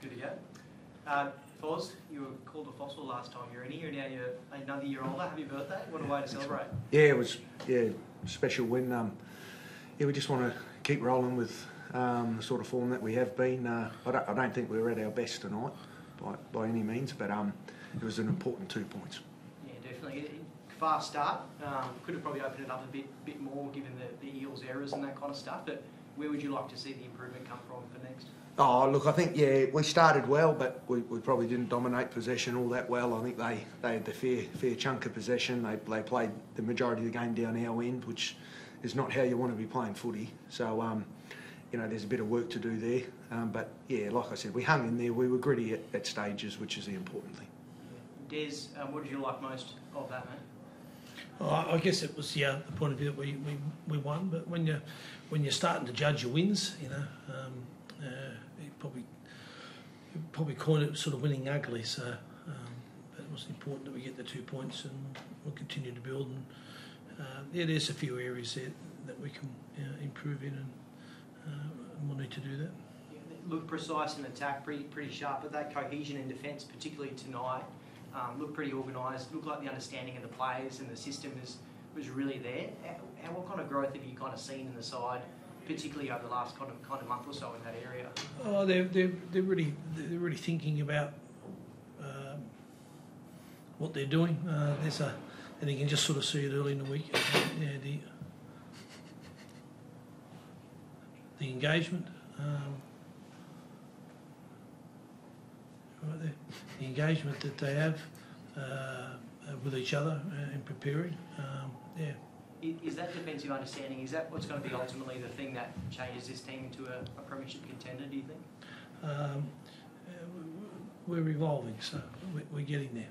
Good to go. Uh, Foz, you were called a fossil last time you were in here. Now you're another year older. Happy birthday. What a way to celebrate. Yeah, it was yeah special win. Um, yeah, we just want to keep rolling with um, the sort of form that we have been. Uh, I, don't, I don't think we were at our best tonight by, by any means, but um, it was an important two points. Yeah, definitely. Fast start. Um, could have probably opened it up a bit bit more given the, the Eels' errors and that kind of stuff. But where would you like to see the improvement come from for next? Oh, look, I think, yeah, we started well, but we, we probably didn't dominate possession all that well. I think they, they had the fair fair chunk of possession. They, they played the majority of the game down our end, which is not how you want to be playing footy. So, um, you know, there's a bit of work to do there. Um, but, yeah, like I said, we hung in there. We were gritty at, at stages, which is the important thing. Des, um, what did you like most of that, mate? I I guess it was yeah, the point of view that we, we, we won, but when you when you're starting to judge your wins, you know, um, uh, you probably you probably coin it sort of winning ugly. So um, but it was important that we get the two points, and we'll continue to build. And uh, yeah, there's a few areas there that we can uh, improve in, and, uh, and we'll need to do that. Yeah, looked precise in attack, pretty pretty sharp, but that cohesion in defence, particularly tonight, um, looked pretty organised. Looked like the understanding of the players and the system was was really there. How, what kind of growth have you kind of seen in the side, particularly over the last kind of kind of month or so in that area? Oh, they're they're, they're really they're really thinking about um, what they're doing. Uh, there's a, and you can just sort of see it early in the week. Yeah, the the engagement. Um, there, the engagement that they have uh, with each other uh, in preparing. Um, yeah. Is that defensive understanding? Is that what's going to be ultimately the thing that changes this team into a, a premiership contender? Do you think? Um, uh, we- we're evolving, so we- we're getting there.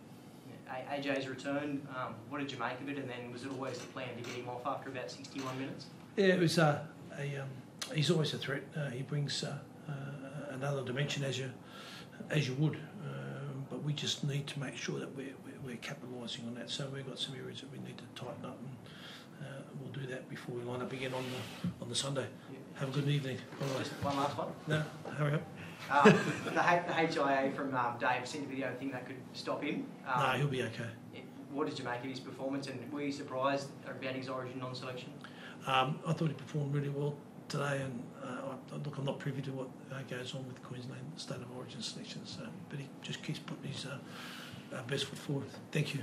Yeah. AJ's return. Um, what did you make of it? And then was it always the plan to get him off after about 61 minutes? Yeah, it was uh, a. Um, he's always a threat. Uh, he brings uh, uh, another dimension as you as you would, um, but we just need to make sure that we're, we're, we're capitalising on that. So we've got some areas that we need to tighten up, and uh, we'll do that before we line up again on the on the Sunday. Yeah. Have a good evening. Bye Just one last one. No, hurry up. Um, the, the HIA from um, Dave sent a video thing that could stop him. Um, no, he'll be okay. it- what did you make of his performance, and were you surprised about his Origin non-selection? Um, I thought he performed really well today, and uh, look, I'm not privy to what uh, goes on with Queensland State of Origin selections, uh, but he just keeps putting his uh, uh, best foot forward. Thank you.